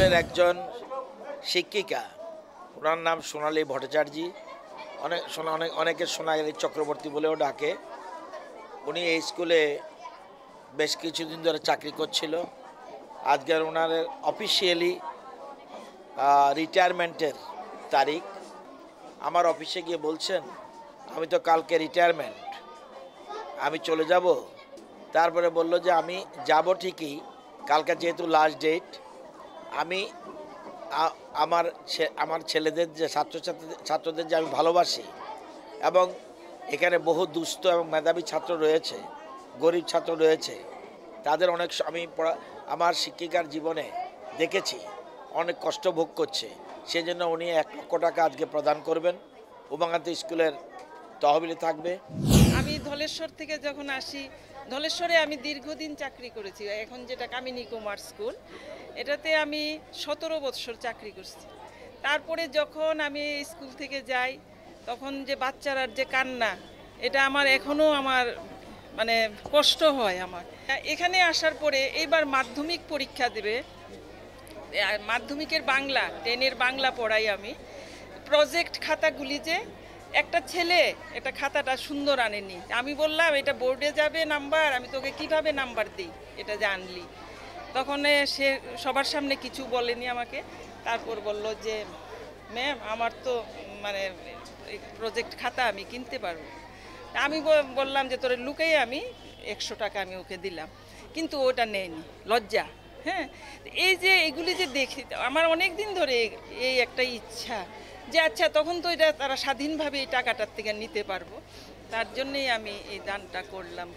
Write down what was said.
স্কুলের একজন শিক্ষিকা। ওনার নাম সোনালী ভট্টাচার্য। অনেক সোনা, অনেক, অনেকে সোনালী চক্রবর্তী বলেও ডাকে। উনি এই স্কুলে বেশ কিছুদিন ধরে চাকরি করছিল। আজকের ওনার অফিসিয়ালি রিটায়ারমেন্টের তারিখ। আমার অফিসে গিয়ে বলছেন, আমি তো কালকে রিটায়ারমেন্ট আমি চলে যাব। তারপরে বলল যে, আমি যাব ঠিকই। কালকে যেহেতু লাস্ট ডেট আমি আমার আমার ছেলেদের যে ছাত্রছাত্রীদের ছাত্রদের যে আমি ভালোবাসি এবং এখানে বহু দুস্থ এবং মেধাবী ছাত্র রয়েছে, গরিব ছাত্র রয়েছে, তাদের অনেক আমি পড়া, আমার শিক্ষিকার জীবনে দেখেছি, অনেক কষ্ট ভোগ করছে, সেজন্য উনি এক লক্ষ টাকা আজকে প্রদান করবেন, উমাকান্তি স্কুলের তহবিলে থাকবে। আমি ধলেশ্বর থেকে যখন আসি, ধলেশ্বরে আমি দীর্ঘদিন চাকরি করেছি, এখন যেটা কামিনী কুমার স্কুল, এটাতে আমি সতেরো বৎসর চাকরি করছি। তারপরে যখন আমি স্কুল থেকে যাই, তখন যে বাচ্চারার যে কান্না, এটা আমার এখনও আমার মানে কষ্ট হয় আমার। এখানে আসার পরে এইবার মাধ্যমিক পরীক্ষা দেবে মাধ্যমিকের বাংলা টেনের বাংলা পড়াই আমি। প্রজেক্ট খাতাগুলি যে একটা ছেলে, এটা খাতাটা সুন্দর আনেনি। আমি বললাম, এটা বোর্ডে যাবে নাম্বার আমি তোকে কীভাবে নাম্বার দিই? এটা জানলি। তখন সে সবার সামনে কিছু বলেনি আমাকে। তারপর বলল যে, ম্যাম, আমার তো মানে প্রজেক্ট খাতা আমি কিনতে পারব। আমি বললাম যে, তোর লুকেই আমি, একশো টাকা আমি ওকে দিলাম। কিন্তু ওটা নেয়নি। লজ্জা হ্যাঁ? এই যে, এগুলি যে দেখি, আমার অনেক দিন ধরে এই একটা ইচ্ছা যে আচ্ছা তখন তো এটা তারা স্বাধীনভাবে এই টাকাটার থেকে নিতে পারব। তার জন্যই আমি এই দানটা করলাম